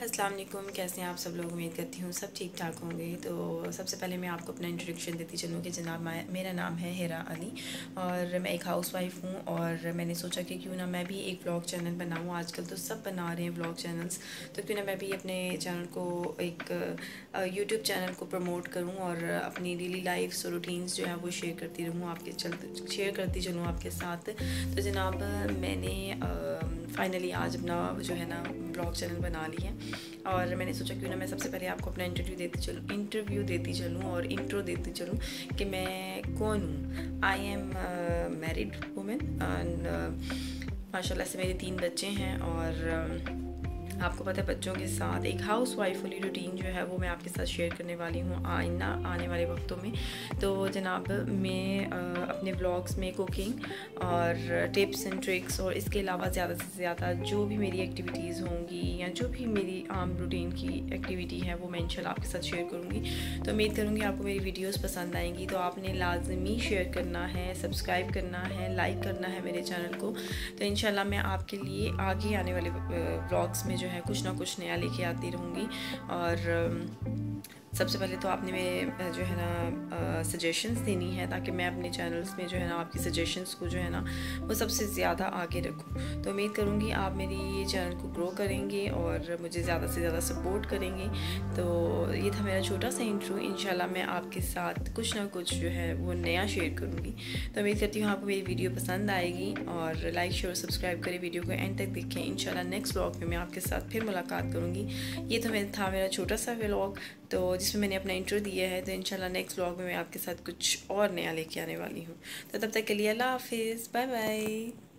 अस्सलाम वालेकुम, कैसे हैं आप सब लोग? उम्मीद करती हूँ सब ठीक ठाक होंगे। तो सबसे पहले मैं आपको अपना इंट्रोडक्शन देती चलूँ कि जनाब मेरा नाम है हेरा अली और मैं एक हाउस वाइफ हूँ और मैंने सोचा कि क्यों ना मैं भी एक ब्लॉग चैनल बनाऊँ। आजकल तो सब बना रहे हैं ब्लॉग चैनल्स तो क्यों ना मैं भी अपने चैनल को एक यूट्यूब चैनल को प्रमोट करूँ और अपनी डेली लाइफ रूटीन्स जो है वो शेयर करती रहूँ, आपके चलते शेयर करती चलूँ आपके साथ। तो जनाब, मैंने फाइनली आज अपना जो है ना ब्लॉग चैनल बना ली है। और मैंने सोचा क्यों ना मैं सबसे पहले आपको अपना इंटरव्यू देती चलूँ इंटरव्यू देती चलूँ और इंट्रो देती चलूँ कि मैं कौन हूँ? I am married women and माशाल्लाह से मेरे तीन बच्चे हैं और uh, आपको पता है बच्चों के साथ एक हाउस वाइफ वाली रूटीन जो है वो मैं आपके साथ शेयर करने वाली हूँ आइना आने वाले वक्तों में। तो जनाब, मैं अपने ब्लॉग्स में कुकिंग और टिप्स एंड ट्रिक्स और इसके अलावा ज़्यादा से ज़्यादा जो भी मेरी एक्टिविटीज़ होंगी या जो भी मेरी आम रूटीन की एक्टिविटी है वो मैं इंशाल्लाह आपके साथ शेयर करूँगी। तो उम्मीद करूँगी आपको मेरी वीडियोज़ पसंद आएँगी। तो आपने लाजमी शेयर करना है सब्सक्राइब करना है लाइक करना है मेरे चैनल को। तो इन मैं आपके लिए आगे आने वाले ब्लॉग्स में जो है कुछ ना कुछ नया लेके आती रहूँगी और सबसे पहले तो आपने मेरे जो है ना सजेशंस देनी है ताकि मैं अपने चैनल्स में जो है ना, आपकी सजेशंस को जो है ना, वो सबसे ज़्यादा आगे रखूँ। तो उम्मीद करूँगी आप मेरी ये चैनल को ग्रो करेंगे और मुझे ज़्यादा से ज़्यादा सपोर्ट करेंगे। तो ये था मेरा छोटा सा इंट्रो इन मैं आपके साथ कुछ ना कुछ जो है, वो नया शेयर करूँगी। तो उम्मीद करती हूँ आपको मेरी वीडियो पसंद आएगी और लाइक शेयर सब्सक्राइब करें वीडियो को एंड तक देखें। इन नेक्स्ट ब्लॉग में मैं आपके साथ फिर मुलाकात करूँगी। ये तो मैं, था मेरा छोटा सा व्लॉग तो जिसमें मैंने अपना इंटरव्यू दिया है तो इंशाल्लाह नेक्स्ट व्लॉग में मैं आपके साथ कुछ और नया लेके आने वाली हूँ। तो तब तक के लिए अल्लाह हाफिज़ बाय बाय